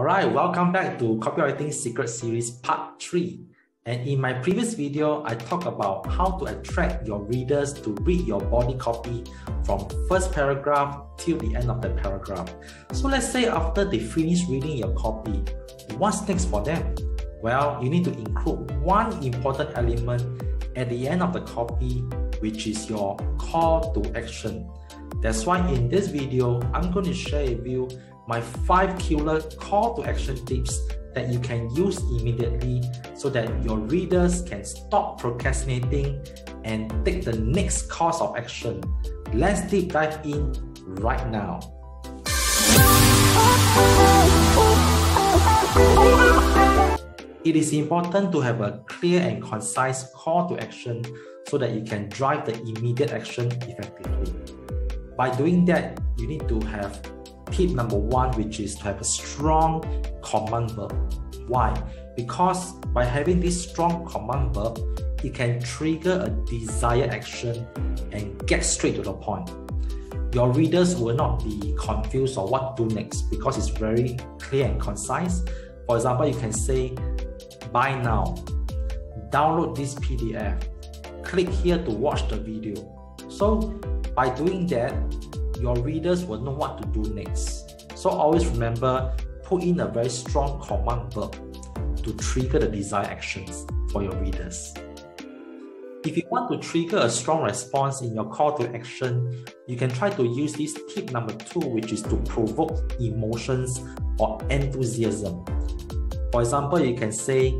All right, welcome back to Copywriting Secret Series Part 3. And in my previous video, I talked about how to attract your readers to read your body copy from first paragraph till the end of the paragraph. So let's say after they finish reading your copy, what's next for them? Well, you need to include one important element at the end of the copy, which is your call to action. That's why in this video, I'm going to share with you my five killer call to action tips that you can use immediately so that your readers can stop procrastinating and take the next course of action. Let's deep dive in right now. It is important to have a clear and concise call to action so that you can drive the immediate action effectively. By doing that, you need to have tip number one, which is to have a strong command verb. Why? Because by having this strong command verb, it can trigger a desired action and get straight to the point. Your readers will not be confused on what to do next because it's very clear and concise. For example, you can say, buy now, download this PDF, click here to watch the video. So by doing that, your readers will know what to do next. So always remember, put in a very strong command verb to trigger the desired actions for your readers. If you want to trigger a strong response in your call to action, you can try to use this tip number two, which is to provoke emotions or enthusiasm. For example, you can say,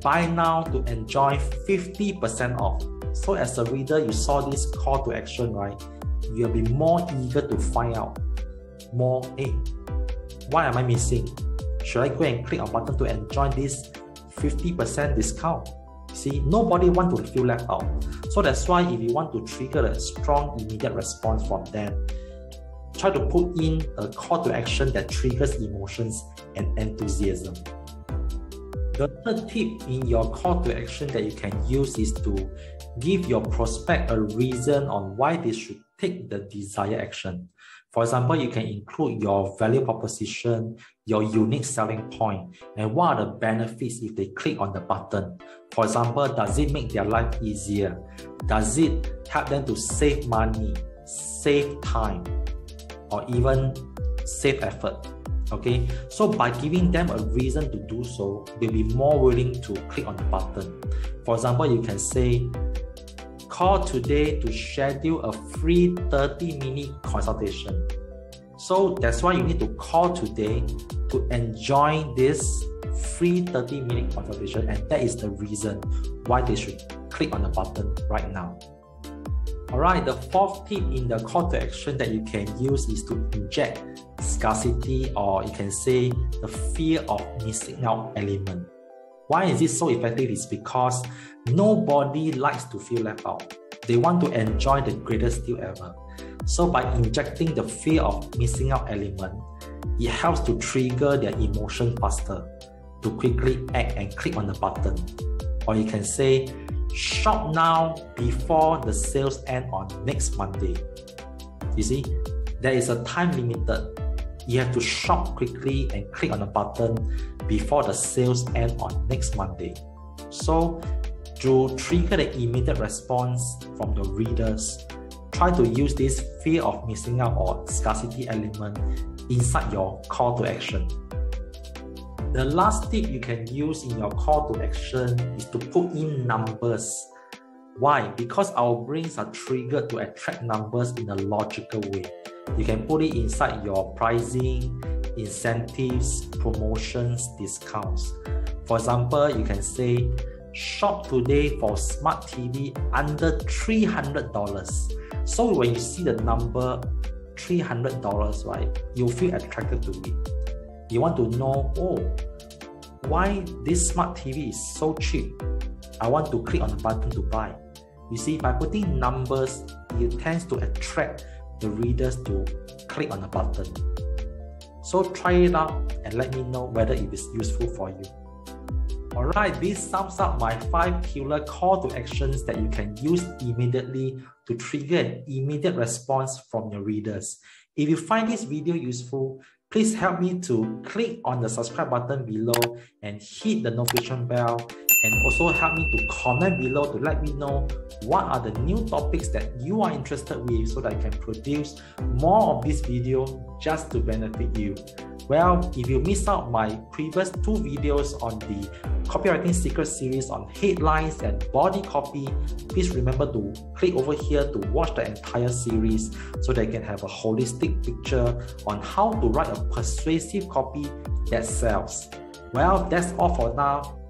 buy now to enjoy 50% off. So as a reader, you saw this call to action, right? You'll be more eager to find out more. Hey, why am I missing? Should I go and click on button to enjoy this 50% discount? See, nobody want to feel left out. So that's why if you want to trigger a strong immediate response from them, try to put in a call to action that triggers emotions and enthusiasm. The third tip in your call to action that you can use is to give your prospect a reason on why they should take the desired action. For example, you can include your value proposition, your unique selling point, and what are the benefits if they click on the button. For example, does it make their life easier? Does it help them to save money, save time, or even save effort? Okay, so by giving them a reason to do so, they'll be more willing to click on the button. For example, you can say, call today to schedule a free 30 minute consultation. So that's why you need to call today to enjoy this free 30 minute consultation, and that is the reason why they should click on the button right now. All right, the fourth tip in the call to action that you can use is to inject scarcity or you can say the fear of missing out element. Why is it so effective? Is because nobody likes to feel left out. They want to enjoy the greatest deal ever. So by injecting the fear of missing out element, it helps to trigger their emotion faster to quickly act and click on the button. Or you can say, shop now before the sales end on next Monday. You see, there is a time limited you have to shop quickly and click on the button before the sales end on next Monday. So, to trigger the immediate response from your readers, try to use this fear of missing out or scarcity element inside your call to action. The last tip you can use in your call to action is to put in numbers. Why? Because our brains are triggered to attract numbers in a logical way. You can put it inside your pricing, incentives, promotions, discounts. For example, you can say, shop today for smart TV under $300. So when you see the number $300, right, you feel attracted to it. You want to know, oh, why this smart TV is so cheap? I want to click on the button to buy. You see, by putting numbers, it tends to attract the readers to click on the button. So try it out and let me know whether it is useful for you. Alright, this sums up my 5 killer call to actions that you can use immediately to trigger an immediate response from your readers. If you find this video useful, please help me to click on the subscribe button below and hit the notification bell and also help me to comment below to let me know what are the new topics that you are interested with so that I can produce more of this video just to benefit you. Well, if you missed out my previous two videos on the copywriting secret series on headlines and body copy, please remember to click over here to watch the entire series so that you can have a holistic picture on how to write a persuasive copy that sells. Well, that's all for now